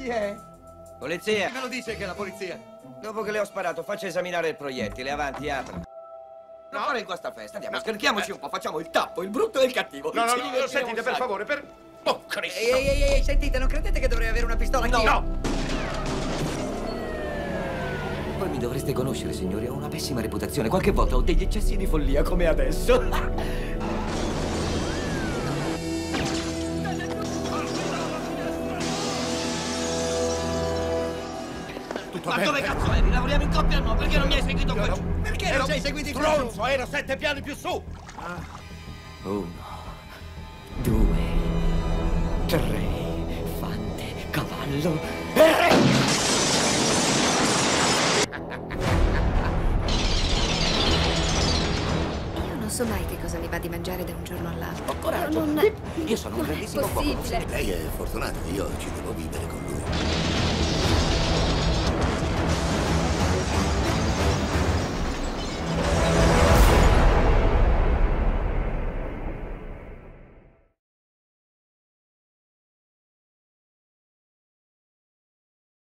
Chi è? Polizia! Chi me lo dice che è la polizia? Dopo che le ho sparato, faccia esaminare il proiettile. Avanti, apra. Non fare in questa festa. Andiamo, No. scherchiamoci un po'. Facciamo il tappo, il brutto e il cattivo. No, no, no, divertiamo sentite, per favore, per... Oh, Cristo! Ehi, ehi, ehi, sentite, non credete che dovrei avere una pistola No. No! Voi mi dovreste conoscere, signori. Ho una pessima reputazione. Qualche volta ho degli eccessi di follia, come adesso. Tutto Ma bene? dove cazzo eri? Lavoriamo in coppia o no? Perché non mi hai seguito qua giù? Perché non ci hai seguiti qua Stronzo, ero sette piani più su! Uno, due, tre, fante, cavallo e re! Io non so mai che cosa mi va di mangiare da un giorno all'altro. Ho coraggio. Non- Io sono un non grandissimo cuoco. Lei è fortunato, io ci devo vivere con lui.